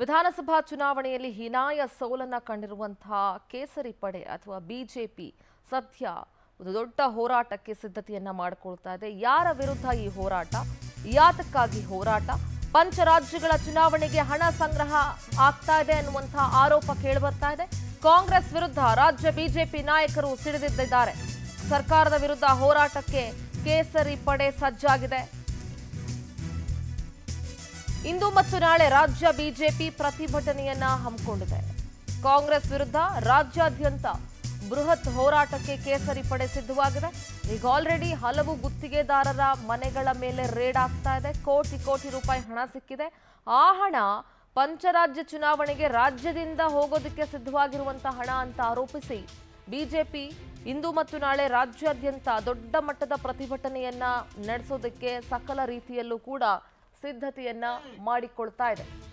ವಿಧಾನಸಭಾ ಚುನಾವಣೆಯಲ್ಲಿ ಹೀನಾಯ ಸೋಲನ್ನ ಕಂಡಿರುವಂತಹ ಕೇಸರಿ ಪಡೆ ಅಥವಾ ಬಿಜೆಪಿ ಸದ್ಯ ಒಂದು ದೊಡ್ಡ ಹೋರಾಟಕ್ಕೆ ಸಿದ್ಧತೆಯನ್ನ ಮಾಡಿಕೊಳ್ತಾ ಇದೆ. ಯಾರ ವಿರುದ್ಧ ಈ ಹೋರಾಟ? ಯಾತಕ್ಕಾಗಿ ಹೋರಾಟ? ಪಂಚರಾಜ್ಯಗಳ ಚುನಾವಣೆಗೆ ಹಣ ಸಂಗ್ರಹ ಆಗ್ತಾ ಇದೆ ಅನ್ನುವಂತಹ ಆರೋಪ ಕೇಳಿಬರ್ತಾ ಇದೆ. ಕಾಂಗ್ರೆಸ್ ವಿರುದ್ಧ ರಾಜ್ಯ ಬಿಜೆಪಿ ನಾಯಕರು ಸಿಡಿದಿದ್ದಾರೆ ಸರ್ಕಾರದ ವಿರುದ್ಧ ಹೋರಾಟಕ್ಕೆ ಕೇಸರಿ ಪಡೆ ಸಜ್ಜಾಗಿದೆ. ಇಂದು ಮತ್ತು ನಾಳೆ ರಾಜ್ಯ ಬಿಜೆಪಿ ಪ್ರತಿಭಟನೆಯನ್ನ ಹಮ್ಮಿಕೊಂಡಿದೆ. ಕಾಂಗ್ರೆಸ್ ವಿರುದ್ಧ ರಾಜ್ಯಾದ್ಯಂತ ಬೃಹತ್ ಹೋರಾಟಕ್ಕೆ ಕೇಸರಿ ಪಡೆ ಸಿದ್ಧವಾಗಿದೆ. ಈಗ ಆಲ್ರೆಡಿ ಹಲವು ಗುತ್ತಿಗೆದಾರರ ಮನೆಗಳ ಮೇಲೆ ರೇಡ್ ಆಗ್ತಾ ಇದೆ. ಕೋಟಿ ಕೋಟಿ ರೂಪಾಯಿ ಹಣ ಸಿಕ್ಕಿದೆ. ಆ ಹಣ ಪಂಚರಾಜ್ಯ ಚುನಾವಣೆಗೆ ರಾಜ್ಯದಿಂದ ಹೋಗೋದಕ್ಕೆ ಸಿದ್ಧವಾಗಿರುವಂತಹ ಹಣ ಅಂತ ಆರೋಪಿಸಿ ಬಿಜೆಪಿ ಇಂದು ಮತ್ತು ನಾಳೆ ರಾಜ್ಯಾದ್ಯಂತ ದೊಡ್ಡ ಮಟ್ಟದ ಪ್ರತಿಭಟನೆಯನ್ನ ನಡೆಸೋದಕ್ಕೆ ಸಕಲ ರೀತಿಯಲ್ಲೂ ಕೂಡ ಸಿದ್ಧತೆಯನ್ನ ಮಾಡಿಕೊಳ್ತಾ ಇದೆ.